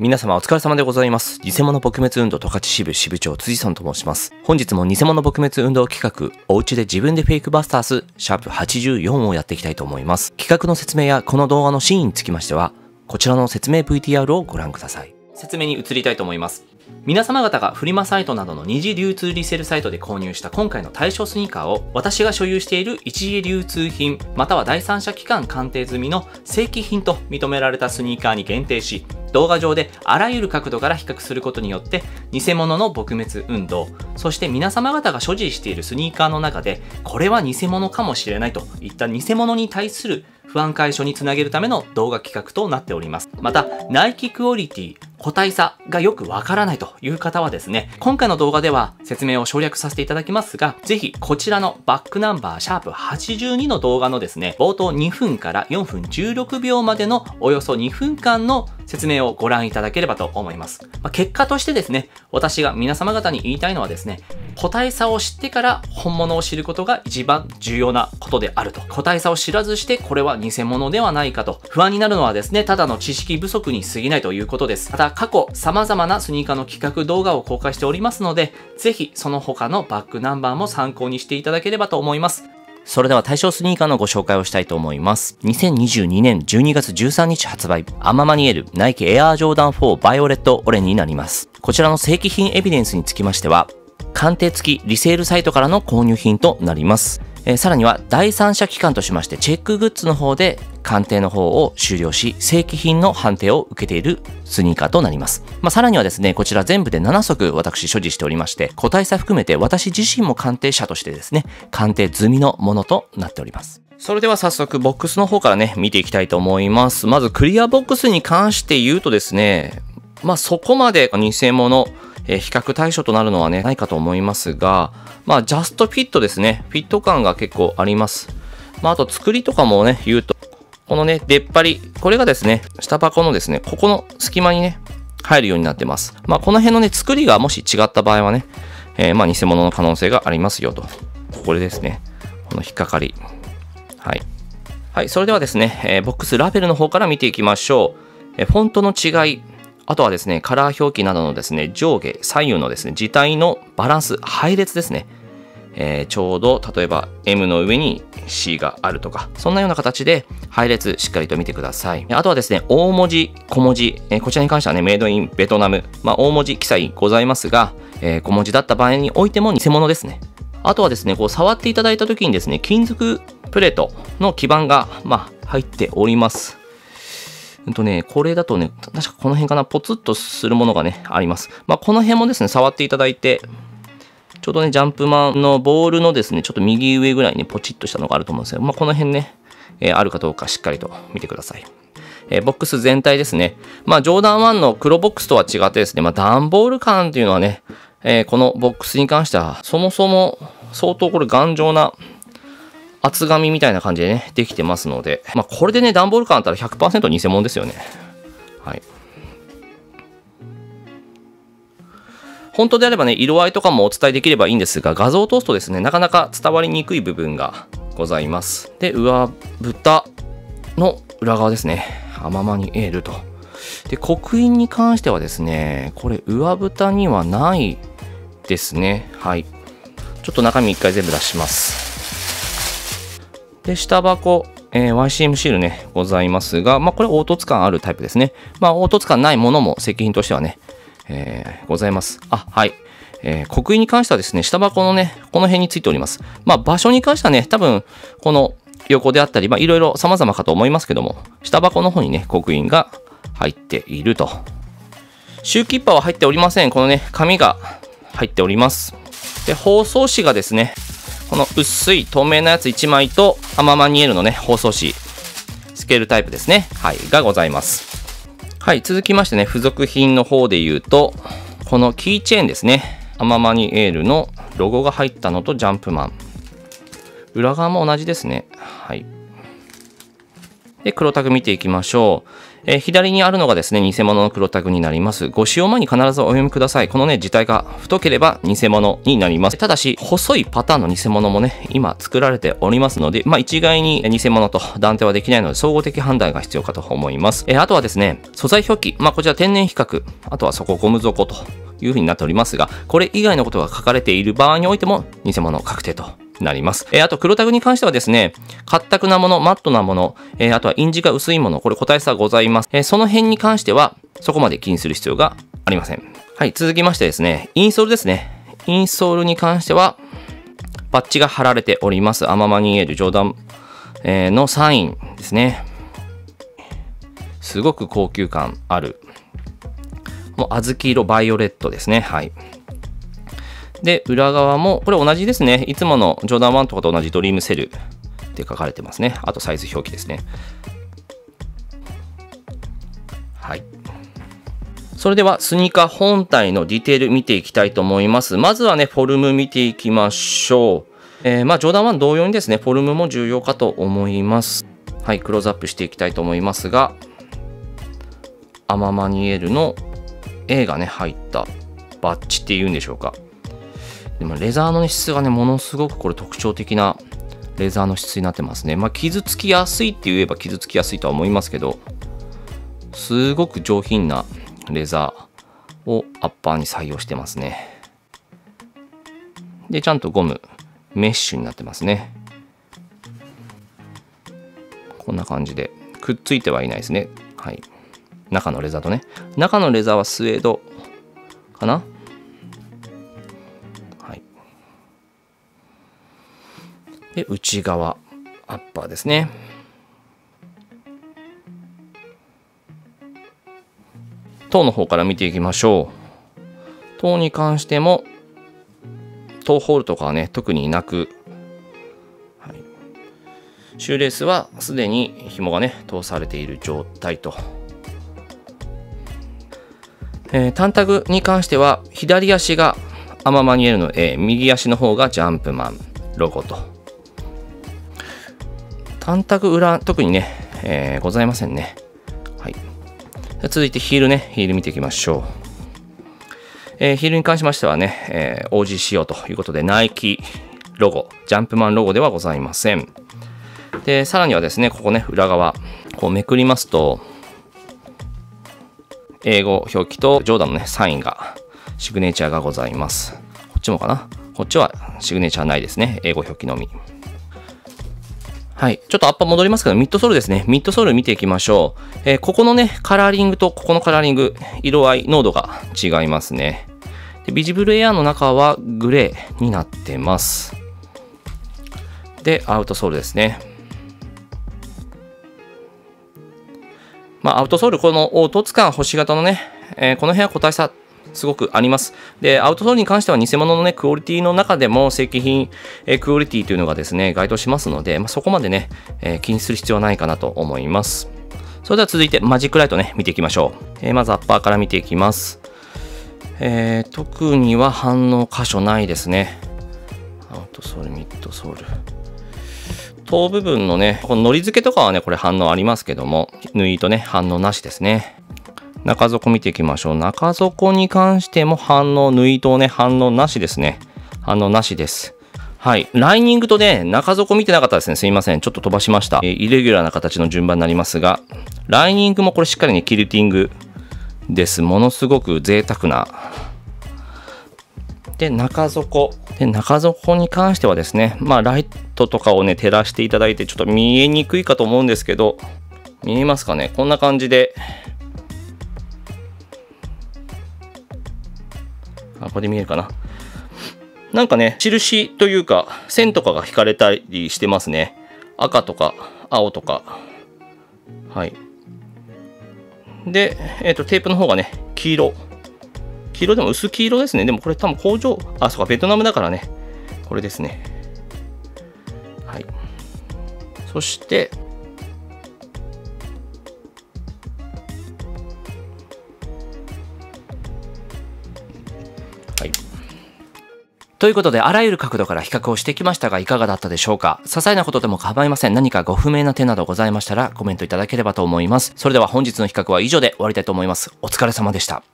皆様お疲れ様でございます。偽物撲滅運動十勝支部支部長辻さんと申します。本日も偽物撲滅運動企画、おうちで自分でフェイクバスターズ、シャープ84をやっていきたいと思います。企画の説明やこの動画のシーンにつきましては、こちらの説明 VTR をご覧ください。説明に移りたいと思います。皆様方がフリマサイトなどの二次流通リセールサイトで購入した今回の対象スニーカーを私が所有している一次流通品または第三者機関鑑定済みの正規品と認められたスニーカーに限定し動画上であらゆる角度から比較することによって偽物の撲滅運動そして皆様方が所持しているスニーカーの中でこれは偽物かもしれないといった偽物に対する不安解消につなげるための動画企画となっております。また、ナイキクオリティ、個体差がよくわからないという方はですね、今回の動画では説明を省略させていただきますが、ぜひこちらのバックナンバーシャープ82の動画のですね、冒頭2分から4分16秒までのおよそ2分間の説明をご覧いただければと思います。まあ、結果としてですね、私が皆様方に言いたいのはですね、個体差を知ってから本物を知ることが一番重要なことであると。個体差を知らずしてこれは偽物ではないかと。不安になるのはですね、ただの知識不足に過ぎないということです。また過去様々なスニーカーの企画動画を公開しておりますので、ぜひその他のバックナンバーも参考にしていただければと思います。それでは対象スニーカーのご紹介をしたいと思います。2022年12月13日発売、アママニエルナイキエアージョーダン4バイオレットオレンになります。こちらの正規品エビデンスにつきましては、鑑定付きリセールサイトからの購入品となります。えーさらには第三者機関としましてチェックグッズの方で鑑定の方を終了し正規品の判定を受けているスニーカーとなります。まあ、さらにはですね、こちら全部で7足私所持しておりまして、個体差含めて私自身も鑑定者としてですね、鑑定済みのものとなっております。それでは早速ボックスの方からね、見ていきたいと思います。まずクリアボックスに関して言うとですね、まあそこまで偽物、え比較対象となるのはね、ないかと思いますが、まあジャストフィットですね。フィット感が結構あります。まああと作りとかもね、言うと、このね、出っ張り、これがですね、下箱のですね、ここの隙間にね、入るようになってます。まあこの辺のね、作りがもし違った場合はね、えーまあ偽物の可能性がありますよと。これですね。この引っかかり。はい。はい、それではですね、えーボックスラベルの方から見ていきましょう。えーフォントの違い、あとはですね、カラー表記などのですね、上下、左右のですね、字体のバランス、配列ですね。えーちょうど、例えば M の上に C があるとか、そんなような形で配列しっかりと見てください。あとはですね、大文字、小文字、えーこちらに関してはね、メイドインベトナム、まあ、大文字記載ございますが、えー小文字だった場合においても偽物ですね。あとはですね、こう触っていただいた時にですね、金属プレートの基板が、まあ、入っております。うんとね、これだとね、確かこの辺かな、ポツッとするものがね、あります。まあ、この辺もですね、触っていただいて、ちょうどね、ジャンプマンのボールのですね、ちょっと右上ぐらいにポチッとしたのがあると思うんですけど、まあ、この辺ね、えーあるかどうかしっかりと見てください。えーボックス全体ですね。まあ、ジョーダン1の黒ボックスとは違ってですね、まあ、段ボール感っていうのはね、えーこのボックスに関しては、そもそも相当これ頑丈な厚紙みたいな感じでね、できてますので、まあ、これでね、段ボール感あったら100%偽物ですよね。はい。本当であればね、色合いとかもお伝えできればいいんですが、画像を通すとですね、なかなか伝わりにくい部分がございます。で、上蓋の裏側ですね。アママニエールと。で、刻印に関してはですね、これ上蓋にはないですね。はい。ちょっと中身一回全部出します。で、下箱、えー YCM シールね、ございますが、まあ、これ凹凸感あるタイプですね。まあ、凹凸感ないものも石品としてはね、えーございます。あ、はい。えー刻印に関してはですね、下箱のね、この辺についております。まあ、場所に関してはね、多分、この横であったり、まあ、いろいろ様々かと思いますけども、下箱の方にね、刻印が入っていると。シューキッパーは入っておりません。このね、紙が入っております。で、包装紙がですね、の薄い透明なやつ1枚と、アママニエルのね、包装紙、スケールタイプですね。はい、がございます。はい、続きましてね、付属品の方で言うと、このキーチェーンですね。アママニエールのロゴが入ったのとジャンプマン。裏側も同じですね。はい。で、黒タグ見ていきましょう。えー、左にあるのがですね、偽物の黒タグになります。ご使用前に必ずお読みください。このね、字体が太ければ偽物になります。ただし、細いパターンの偽物もね、今作られておりますので、まあ、一概に偽物と断定はできないので、総合的判断が必要かと思います。えー、あとはですね、素材表記。まあ、こちら天然比較。あとはそこゴム底というふうになっておりますが、これ以外のことが書かれている場合においても、偽物確定となります。えー、あと黒タグに関してはですね、ったくなもの、マットなもの、えー、あとは印字が薄いもの、これ個体差ございます。えー、その辺に関しては、そこまで気にする必要がありません。はい、続きましてですね、インソールですね。インソールに関しては、バッチが貼られております。アママニエル、ジョーダン、え、のサインですね。すごく高級感ある。もう小豆色バイオレットですね。はい。で、裏側も、これ同じですね。いつものジョーダン1とかと同じドリームセルって書かれてますね。あとサイズ表記ですね。はい。それではスニーカー本体のディテール見ていきたいと思います。まずはね、フォルム見ていきましょう。えー、まあ、ジョーダン1同様にですね、フォルムも重要かと思います。はい、クローズアップしていきたいと思いますが、アママニエルの A がね、入ったバッジっていうんでしょうか。でもレザーの、質がね、ものすごくこれ特徴的なレザーの質になってますね。まあ、傷つきやすいって言えば傷つきやすいとは思いますけど、すごく上品なレザーをアッパーに採用してますね。で、ちゃんとゴム、メッシュになってますね。こんな感じで、くっついてはいないですね。はい。中のレザーとね。中のレザーはスウェードかな？で、内側、アッパーですね。塔の方から見ていきましょう。塔に関しても、塔ホールとかはね、特になく、はい、シューレースはすでに紐がね、通されている状態と。えー、タンタグに関しては、左足がアママニエルの A、右足の方がジャンプマンロゴと。単択裏、特にね、えー、ございませんね。はい。続いてヒールね、ヒール見ていきましょう。えー、ヒールに関しましてはね、えー、OG 仕様ということで、ナイキロゴ、ジャンプマンロゴではございません。で、さらにはですね、ここね、裏側、こうめくりますと、英語表記とジョーダンのね、サインが、シグネチャーがございます。こっちもかな？こっちはシグネチャーないですね。英語表記のみ。はい。ちょっとアッパー戻りますけど、ミッドソールですね。ミッドソール見ていきましょう。えー、ここのね、カラーリングとここのカラーリング、色合い、濃度が違いますね。でビジブルエアの中はグレーになってます。で、アウトソールですね。まあ、アウトソール、この凹凸感星型のね、えー、この辺は個体差すごくあります。で、アウトソールに関しては偽物のね、クオリティの中でも正規品、え、クオリティというのがですね、該当しますので、まあ、そこまでね、えー、気にする必要はないかなと思います。それでは続いてマジックライトね、見ていきましょう。えー、まずアッパーから見ていきます。えー、特には反応箇所ないですね。アウトソール、ミッドソール。頭部分のね、この糊付けとかはね、これ反応ありますけども、縫いとね、反応なしですね。中底見ていきましょう。中底に関しても反応、縫いとね、反応なしですね。反応なしです。はい。ライニングとね、中底見てなかったですね。すいません。ちょっと飛ばしました。えー、イレギュラーな形の順番になりますが、ライニングもこれしっかりね、キルティングです。ものすごく贅沢な。で、中底。で、中底に関してはですね、まあ、ライトとかをね、照らしていただいて、ちょっと見えにくいかと思うんですけど、見えますかね？こんな感じで、あ、これで見えるかな。なんかね、印というか、線とかが引かれたりしてますね。赤とか青とか。はい。で、えっ、ー、と、テープの方がね、黄色。黄色でも薄黄色ですね。でもこれ多分工場、あ、そうか、ベトナムだからね。これですね。はい。そして、ということで、あらゆる角度から比較をしてきましたが、いかがだったでしょうか？些細なことでも構いません。何かご不明な点などございましたら、コメントいただければと思います。それでは本日の比較は以上で終わりたいと思います。お疲れ様でした。